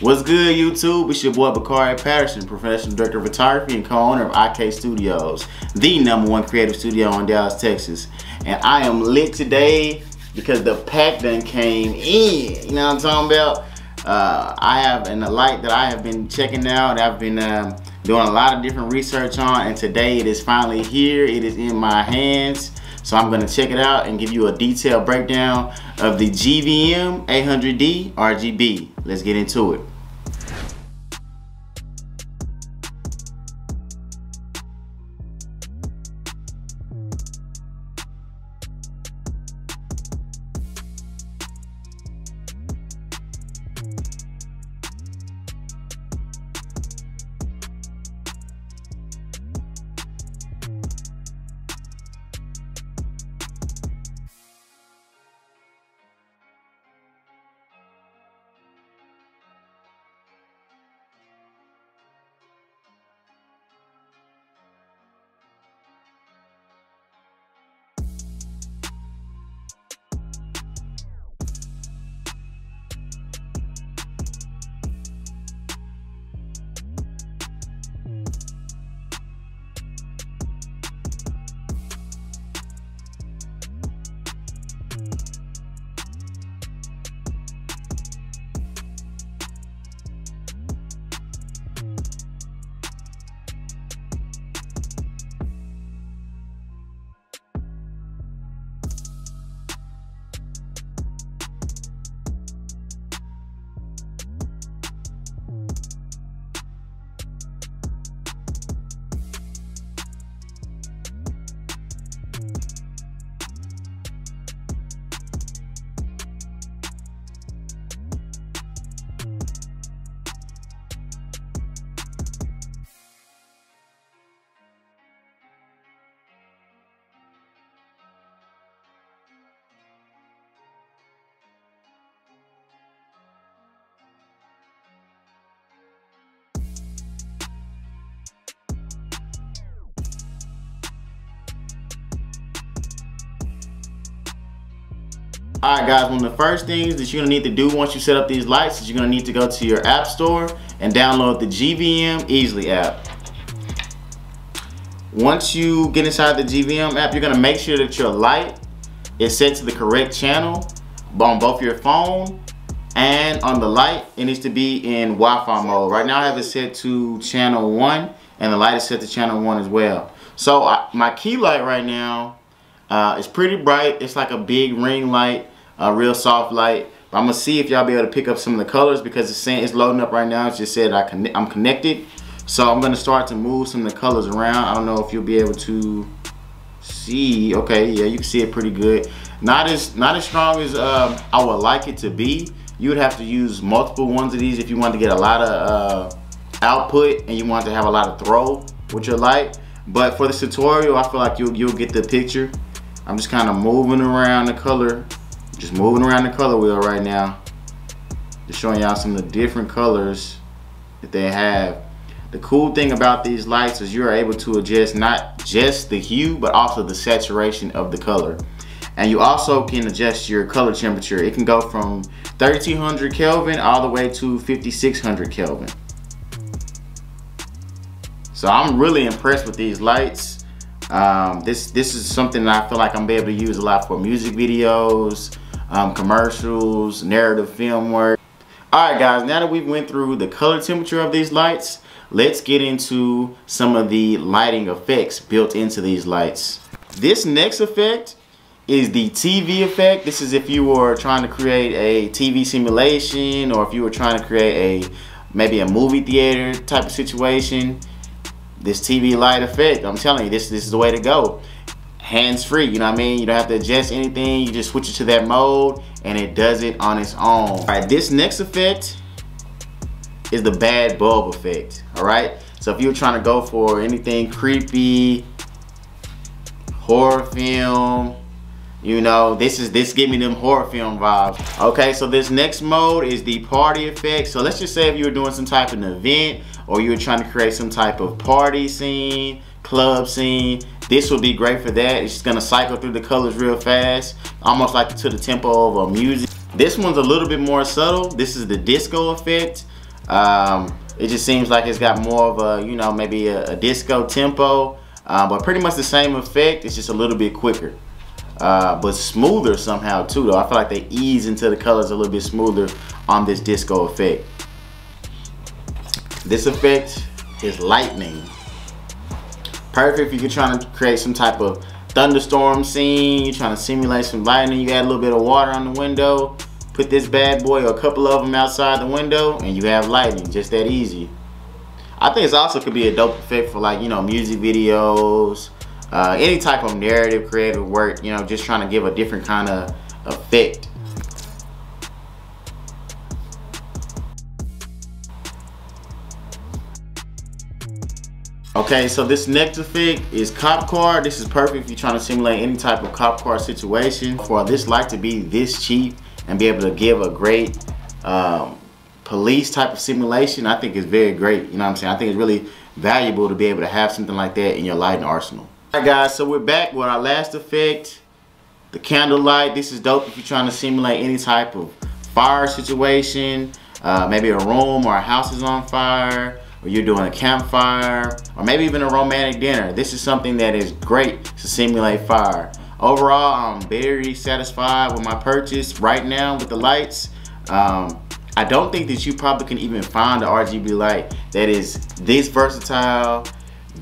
What's good, YouTube? It's your boy Bakari Patterson, professional director of photography and co-owner of IK Studios, the number one creative studio in Dallas, Texas. And I am lit today because the pack then came in. You know what I'm talking about? Uh, I have an, light that I have been checking out. I've been um, doing a lot of different research on, and today it is finally here. It is in my hands. So I'm gonna check it out and give you a detailed breakdown of the GVM 800D RGB. Let's get into it. Alright guys, one of the first things that you're to need to do once you set up these lights is you're to need to go to your app store and download the GVM Easily app. Once you get inside the GVM app, you're to make sure that your light is set to the correct channel on both your phone and on the light. It needs to be in Wi-Fi mode. Right now I have it set to channel 1 and the light is set to channel 1 as well. So I, my key light right now uh, is pretty bright. It's like a big ring light a real soft light. But I'm gonna see if y'all be able to pick up some of the colors because it's saying it's loading up right now. It just said I con I'm connected. So I'm gonna start to move some of the colors around. I don't know if you'll be able to see. Okay, yeah, you can see it pretty good. Not as not as strong as um, I would like it to be. You would have to use multiple ones of these if you want to get a lot of uh, output and you want to have a lot of throw with your light. But for this tutorial, I feel like you'll you'll get the picture. I'm just kind of moving around the color just moving around the color wheel right now. Just showing y'all some of the different colors that they have. The cool thing about these lights is you're able to adjust not just the hue, but also the saturation of the color. And you also can adjust your color temperature. It can go from 3200 Kelvin all the way to 5600 Kelvin. So I'm really impressed with these lights. Um, this this is something that I feel like I'm able to use a lot for music videos, um, commercials, narrative film work. All right, guys, now that we've went through the color temperature of these lights, let's get into some of the lighting effects built into these lights. This next effect is the TV effect. This is if you were trying to create a TV simulation or if you were trying to create a maybe a movie theater type of situation. This TV light effect, I'm telling you, this, this is the way to go hands-free, you know what I mean? You don't have to adjust anything, you just switch it to that mode and it does it on its own. All right, this next effect is the bad bulb effect, all right? So if you're trying to go for anything creepy, horror film, you know, this is this give me them horror film vibes. Okay, so this next mode is the party effect. So let's just say if you were doing some type of event or you were trying to create some type of party scene, club scene, this will be great for that. It's just gonna cycle through the colors real fast, almost like to the tempo of a music. This one's a little bit more subtle. This is the disco effect. Um, it just seems like it's got more of a, you know, maybe a, a disco tempo, uh, but pretty much the same effect. It's just a little bit quicker, uh, but smoother somehow too. Though I feel like they ease into the colors a little bit smoother on this disco effect. This effect is lightning. Perfect if you're trying to create some type of thunderstorm scene. You're trying to simulate some lightning. You add a little bit of water on the window Put this bad boy or a couple of them outside the window and you have lightning, just that easy. I think it also could be a dope effect for like, you know, music videos, uh, any type of narrative creative work, you know, just trying to give a different kind of effect. Okay, so this next effect is cop car. This is perfect if you're trying to simulate any type of cop car situation. For this light to be this cheap, and be able to give a great um, police type of simulation, I think is very great. You know what I'm saying? I think it's really valuable to be able to have something like that in your lighting arsenal. Alright guys, so we're back with our last effect, the candlelight. This is dope if you're trying to simulate any type of fire situation, uh, maybe a room or a house is on fire, or you're doing a campfire, or maybe even a romantic dinner. This is something that is great to simulate fire. Overall, I'm very satisfied with my purchase right now with the lights. Um, I don't think that you probably can even find an RGB light that is this versatile,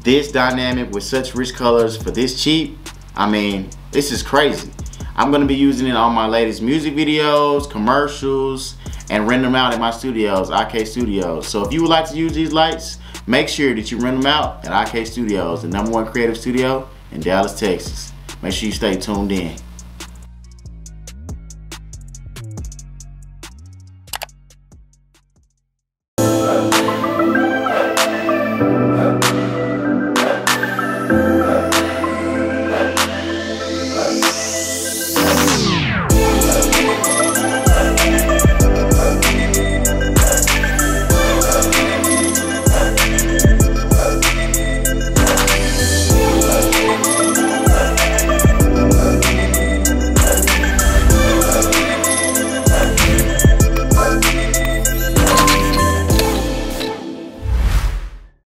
this dynamic with such rich colors for this cheap. I mean, this is crazy. I'm gonna be using it on my latest music videos, commercials, and rent them out at my studios, IK Studios. So if you would like to use these lights, make sure that you rent them out at IK Studios, the number one creative studio in Dallas, Texas. Make sure you stay tuned in.